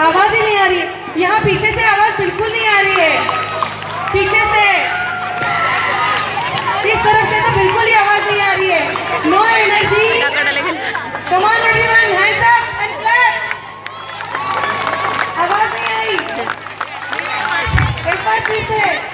आवाज़ ही नहीं आ रही। यहाँ पीछे से आवाज़ बिल्कुल नहीं आ रही है। पीछे से। इस तरफ़ से तो बिल्कुल ही आवाज़ नहीं आ रही है। नो एनर्जी कमाल आवाज़ नहीं आई। एक बार फिर से।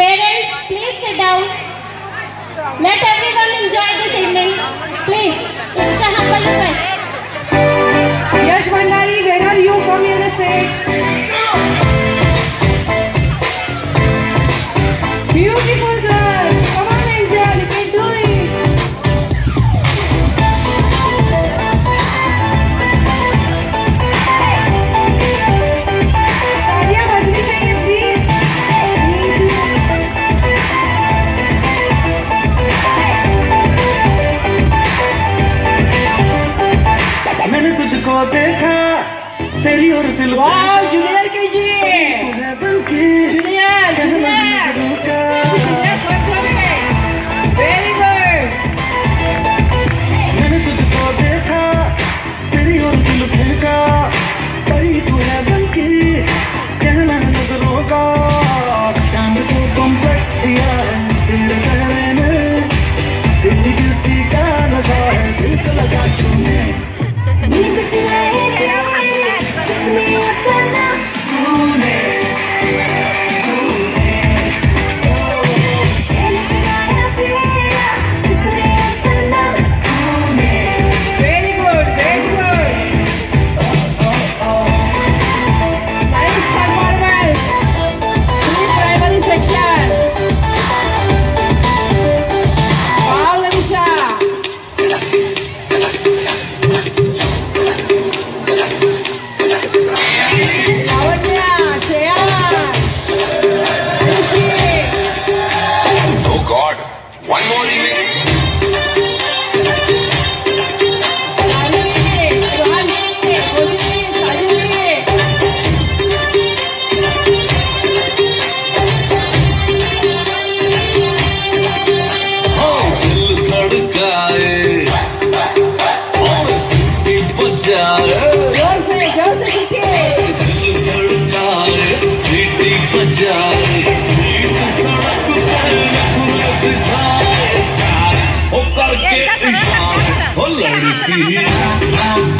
Parents, please sit down. Let everyone enjoy this evening. Please, it is a humble request. देखा तेरी और दिल जूनियर के जी। की जूनियर जूनियर नज़रों का। जूनियर फ़र्स्ट गए वेरी गुड मैंने तुझको देखा तेरी और दिल फेंका परी तू की कहना नज़रों का। चाँद को कॉम्प्लेक्स दिया है। 我的心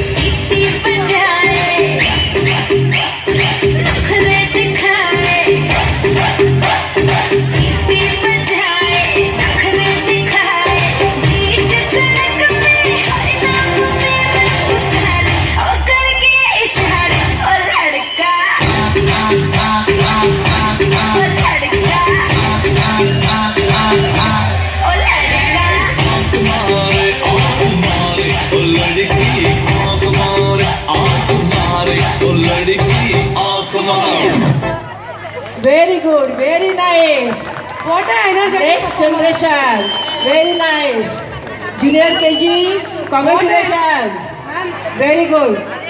Very good, very nice. What an energetic Next generation. Very nice. Junior KG, congratulations. Very good.